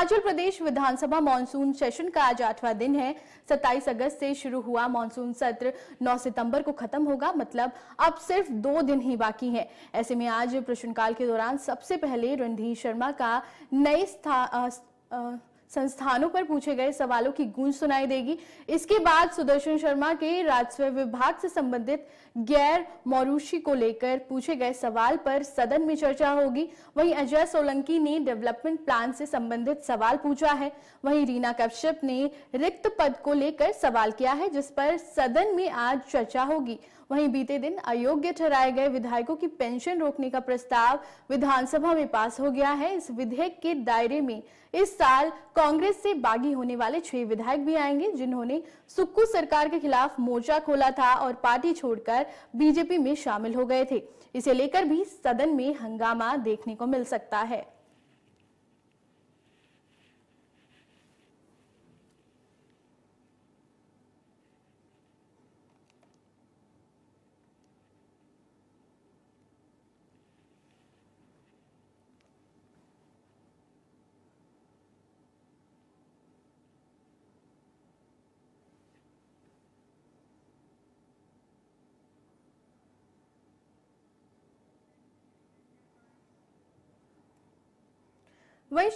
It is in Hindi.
हिमाचल प्रदेश विधानसभा मानसून सेशन का आज आठवां दिन है। 27 अगस्त से शुरू हुआ मानसून सत्र। 9 सितंबर को खत्म होगा मतलब अब सिर्फ़ दो दिन ही बाकी हैं। ऐसे में आज प्रश्नकाल के दौरान सबसे पहले रणधीर शर्मा का नए संस्थानों पर पूछे गए सवालों की गूंज सुनाई देगी। इसके बाद सुदर्शन शर्मा के राजस्व विभाग से संबंधित गैर मौरूशी को लेकर पूछे गए सवाल पर सदन में चर्चा होगी। वहीं अजय सोलंकी ने डेवलपमेंट प्लान से संबंधित सवाल पूछा है। वहीं रीना कश्यप ने रिक्त पद को लेकर सवाल किया है, जिस पर सदन में आज चर्चा होगी। वहीं बीते दिन अयोग्य ठहराए गए विधायकों की पेंशन रोकने का प्रस्ताव विधानसभा में पास हो गया है। इस विधेयक के दायरे में इस साल कांग्रेस से बागी होने वाले छह विधायक भी आएँगे, जिन्होंने सुक्कू सरकार के खिलाफ मोर्चा खोला था और पार्टी छोड़कर बीजेपी में शामिल हो गए थे। इसे लेकर भी सदन में हंगामा देखने को मिल सकता है। which